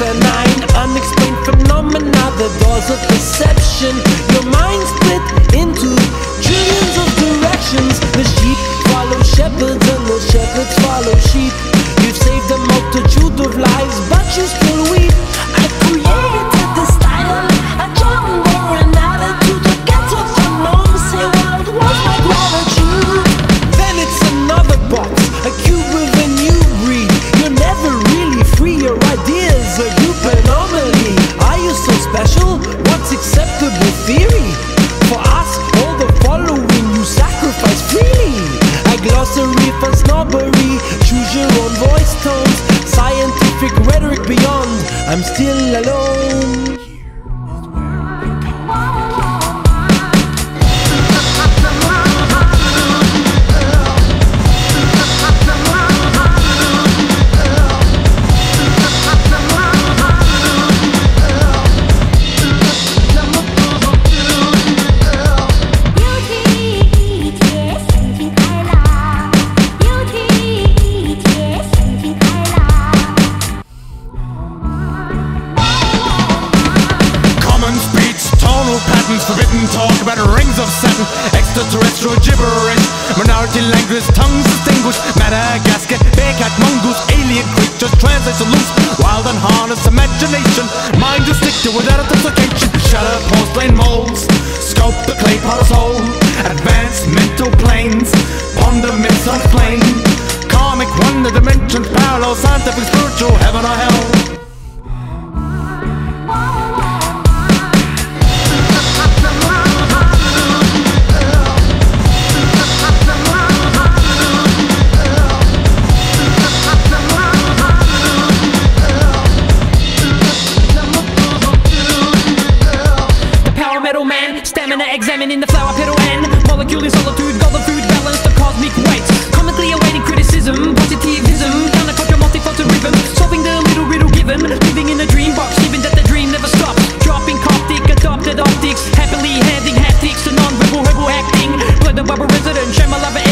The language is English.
a and nine? Unexplained phenomena, the doors of perception. Your mind split into trillions of directions. The sheep follow shepherds and the shepherds follow sheep. You've saved a multitude of lives, but you still weep. For snobbery, choose your own voice tones, scientific rhetoric beyond. I'm still alone. Patterns, forbidden talk about rings of Saturn, extraterrestrial gibberish, minority language, tongues distinguished, Madagascar, bear cat, mongoose, alien creatures, translation loose, wild and harness imagination, mind restricted without authentication, shutter porcelain molds, sculpt the clay potter's hole, advanced mental planes, ponder myths unexplained, karmic wonder dimensions, parallel scientific, spiritual, heaven or hell. Examining the flower petal and molecule in solitude, food balance the cosmic weight. Comically awaiting criticism, positivism, counterculture, multifaceted rhythm, solving the little riddle given, living in a dream box, even that the dream never stops. Dropping Coptic, adopted optics, happily handing haptics to non-rebel rebel acting. Blood the bubble resident, Shamalava evidence, evident